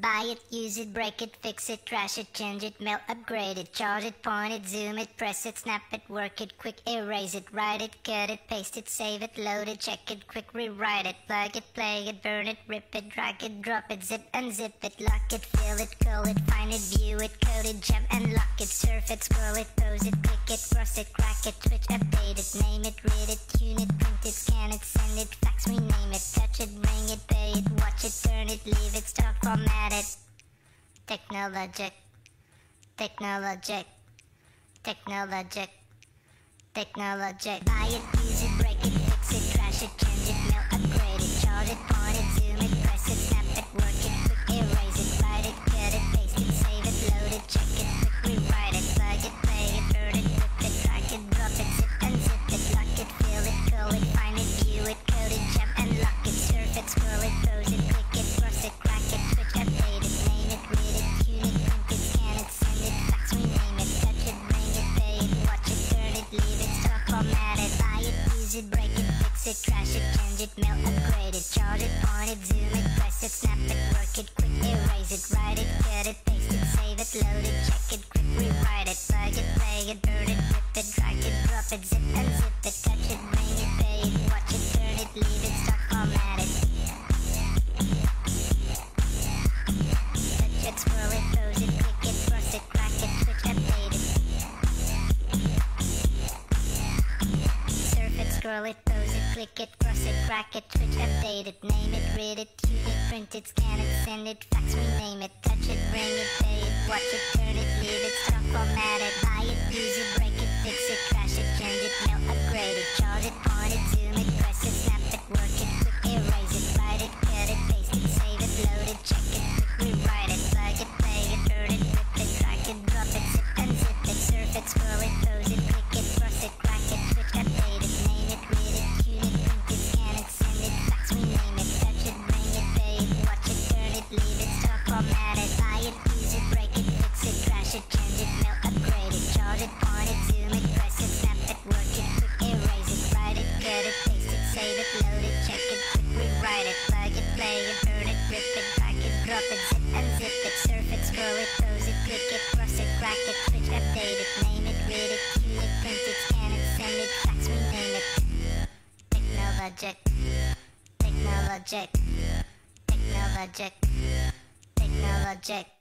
Buy it, use it, break it, fix it, trash it, change it, melt, upgrade it, charge it, point it, zoom it, press it, snap it, work it, quick erase it, write it, cut it, paste it, save it, load it, check it, quick rewrite it, plug it, play it, burn it, rip it, drag it, drop it, zip unzip it, lock it, fill it, call it, find it, view it, code it, jump and lock it, surf it, scroll it, pose it, click it, cross it, crack it, switch, update it, name it, read it, tune it, print it, scan it, send it, fax, rename it, bring it, pay it, watch it, turn it, leave it, stop, format it. Technologic, technologic, technologic, technologic. Buy it, use it, break it, fix it, trash it, change it, mail, upgrade it, it, break it, fix it, trash it, change it, mail, upgrade it, charge it, point it, zoom it, press it, snap it, work it, quick erase it, write it, cut it, paste it, save it, load it, check scroll it, pose it, click it, cross it, crack it, switch, update it, name it, read it, tune it, print it, scan it, send it, fax, rename it, touch it, ring it, pay it, watch it, turn it, leave it, stop, format it, buy it, use it, Technologic, technologic, technologic, technologic.